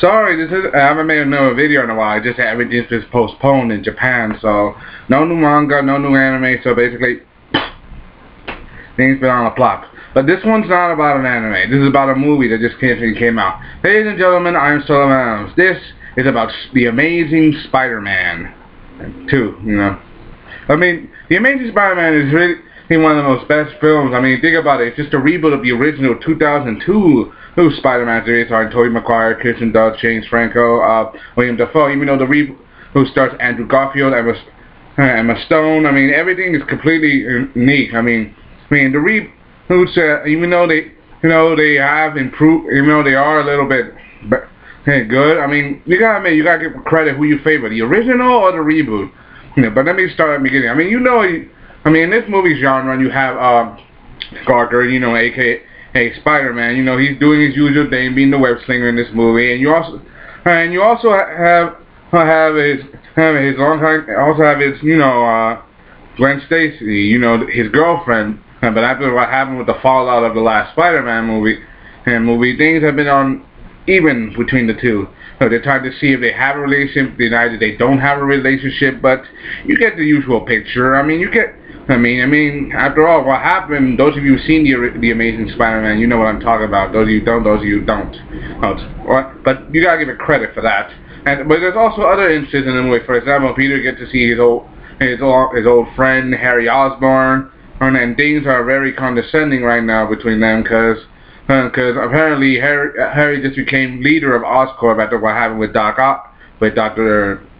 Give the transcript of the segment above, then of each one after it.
Sorry, this is I haven't made another video in a while. I just everything's just postponed in Japan, so no new manga, no new anime. So basically, things been on a plop. But this one's not about an anime. This is about a movie that just came, came out. Ladies and gentlemen, I'm Sellavin Atoms. This is about the Amazing Spider-Man 2. You know, I mean, the Amazing Spider-Man is really one of the most best films. I mean, think about it. It's just a reboot of the original 2002 who Spider-Man series starring Tobey Maguire, Kirsten Dunst, James Franco, uh, William Dafoe. Even though the reboot who stars Andrew Garfield, Emma, uh, Emma Stone. I mean, everything is completely unique. I mean, I mean the reboots, uh, even though they, you know, they have improved, even though they are a little bit good. I mean, you gotta admit, you gotta give credit who you favor, the original or the reboot. Yeah, but let me start at the beginning. I mean, you know, I mean, in this movie genre, you have uh, Parker, you know, aka Spider-Man, you know, he's doing his usual thing, being the web slinger in this movie, and you also, and you also have have his have his long time, also have his, you know, uh, Gwen Stacy, you know, his girlfriend. But after what happened with the fallout of the last Spider-Man movie, and movie, things have been on even between the two. So they're trying to see if they have a relationship. They either they don't have a relationship, but you get the usual picture. I mean, you get I mean, I mean, after all, what happened, those of you who've seen the, the Amazing Spider-Man, you know what I'm talking about. Those of you don't, those of you don't. But you gotta give it credit for that. And But there's also other instances in the movie. For example, Peter gets to see his old, his old, his old friend, Harry Osborn, and things are very condescending right now between them, because because apparently Harry, Harry just became leader of Oscorp after what happened with Doc Ock, with.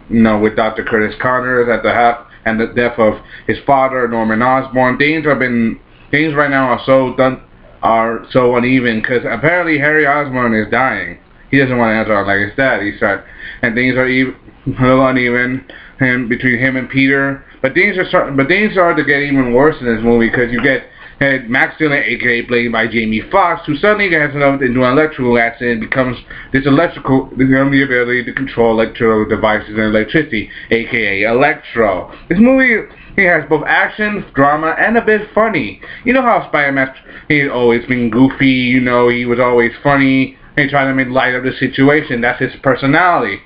You know, with Dr. Curtis Connors at the half and the death of his father, Norman Osborn. Things have been things right now are so done are so uneven because apparently Harry Osborn is dying. He doesn't want to answer like his dad. He said, and things are even a little uneven and between him and Peter. But things are starting, but things start to get even worse in this movie because you get had Max Dillon, aka played by Jamie Foxx, who suddenly gets involved into an electrical accident and becomes this electrical, becomes the ability to control electrical devices and electricity, aka Electro. This movie he has both action, drama, and a bit funny. You know how Spider-Man, he's always been goofy, you know, he was always funny, and trying to make light of the situation. That's his personality.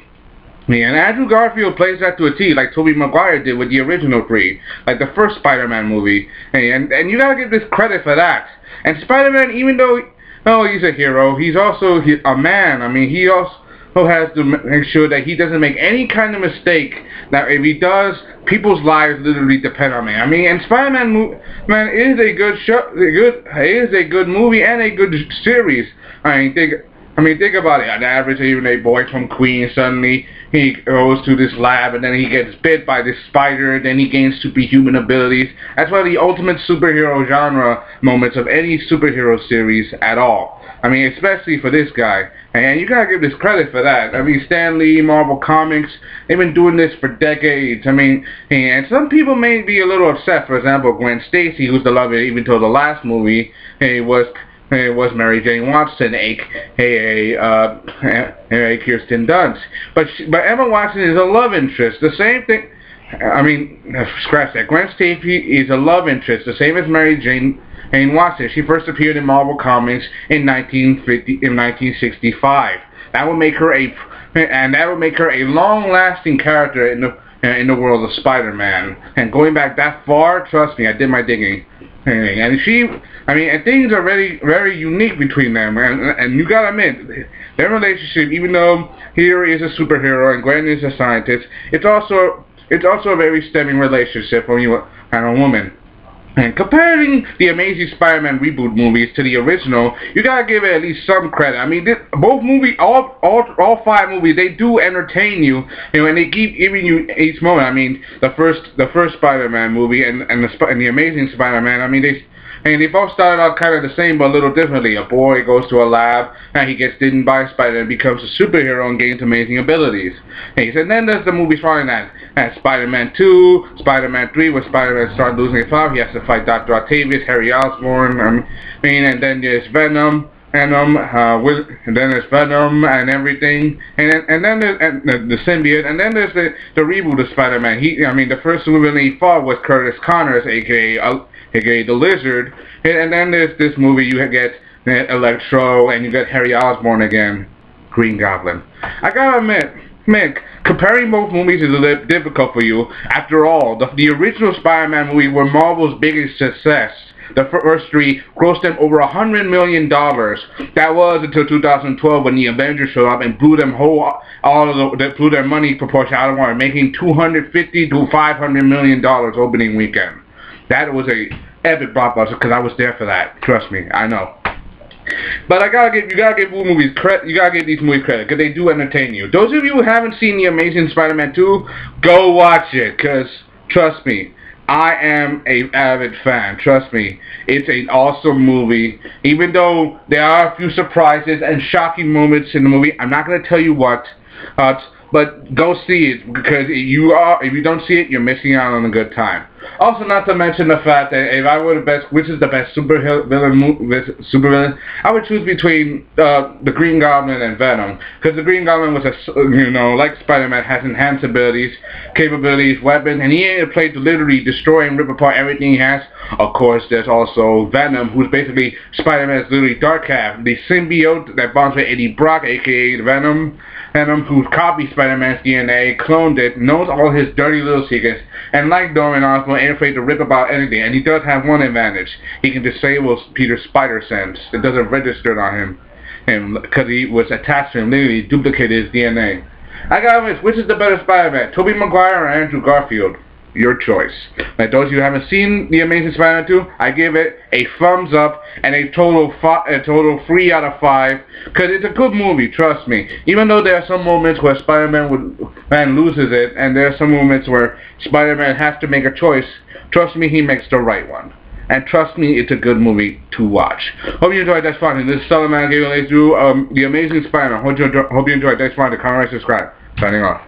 Yeah, and Andrew Garfield plays that to a T, like Tobey Maguire did with the original three, like the first Spider-Man movie. And and you gotta give this credit for that. And Spider-Man, even though oh he's a hero, he's also a man. I mean, he also has to make sure that he doesn't make any kind of mistake. That if he does, people's lives literally depend on it. I mean, and Spider-Man man is a good show, a good is a good movie and a good series. I mean, think I mean, think about it. An average even a boy from Queens suddenly he goes to this lab and then he gets bit by this spider. And then he gains superhuman abilities. That's one of the ultimate superhero genre moments of any superhero series at all. I mean, especially for this guy. And you gotta give this credit for that. I mean, Stan Lee, Marvel Comics, they've been doing this for decades. I mean, and some people may be a little upset. For example, Gwen Stacy, who's the love even till the last movie, hey, was it was Mary Jane Watson, a, a, uh, a Kirsten Dunst. But she, but Emma Watson is a love interest. The same thing. I mean, scratch that. Gwen Stacy is a love interest, the same as Mary Jane, Jane Watson. She first appeared in Marvel Comics in 1950 in 1965. That would make her a and that would make her a long-lasting character in the in the world of Spider-Man. And going back that far, trust me, I did my digging. And she, I mean, and things are very, very unique between them. And, and you gotta admit, their relationship, even though here is a superhero and Gwen is a scientist, it's also, it's also a very stemming relationship when you and a woman. And comparing the Amazing Spider-Man reboot movies to the original, you gotta give it at least some credit. I mean, this, both movie, all, all, all five movies, they do entertain you, and they keep giving you each moment. I mean, the first, the first Spider-Man movie and and the and the Amazing Spider-Man. I mean, they and they both started out kind of the same, but a little differently. A boy goes to a lab, and he gets bitten by a spider and becomes a superhero and gains amazing abilities. And then there's the movie following that. And Spider-Man 2, Spider-Man 3, where Spider-Man starts losing his power. He has to fight Dr. Octavius, Harry Osborn, I mean, and then there's Venom. Venom, uh, with, and then there's Venom and everything, and then and then there's and the, the symbiote, and then there's the the reboot of Spider-Man. He, I mean, the first movie he fought was Curtis Connors, aka uh, aka the Lizard, and, and then there's this movie you get Electro, and you get Harry Osborn again. Green Goblin. I gotta admit, Mick, comparing both movies is a little difficult for you. After all, the, the original Spider-Man movie was Marvel's biggest success. The first three grossed them over a hundred million dollars. That was until 2012 when the Avengers showed up and blew them whole all of the blew their money proportion out of water, making 250 to 500 million dollars opening weekend. That was a epic blockbuster because I was there for that. Trust me, I know. But I gotta give you gotta give movies credit. You gotta give these movies credit because they do entertain you. Those of you who haven't seen the Amazing Spider-Man 2, go watch it. Cause trust me, I am a avid fan. Trust me, it's an awesome movie. Even though there are a few surprises and shocking moments in the movie, I'm not gonna tell you what. Uh, but go see it because you are if you don't see it, you're missing out on a good time. Also, not to mention the fact that if I were the best, which is the best super villain, I would choose between uh, the Green Goblin and Venom because the Green Goblin was a you know like Spider-Man has enhanced abilities, capabilities, weapons, and he ain't to literally destroy and rip apart everything he has. Of course, there's also Venom, who's basically Spider-Man's literally dark half, the symbiote that bonds with Eddie Brock, aka Venom. Venom, who copied Spider-Man's DNA, cloned it, knows all his dirty little secrets, and like Norman Osborn, ain't afraid to rip about anything. And he does have one advantage. He can disable Peter's spider sense. It doesn't register on him. And because he was attached to him, literally duplicated his DNA. I gotta ask, which is the better Spider-Man, Tobey Maguire or Andrew Garfield? Your choice. Now, those of you haven't seen The Amazing Spider-Man 2, I give it a thumbs up and a total a total 3 out of 5 because it's a good movie, trust me. Even though there are some moments where Spider-Man would man loses it and there are some moments where Spider-Man has to make a choice, trust me, he makes the right one. And trust me, it's a good movie to watch. Hope you enjoyed Dex watching. This is Sellavin giving you um, The Amazing Spider-Man. Hope you, hope you enjoyed Dex. Comment, subscribe. Signing off.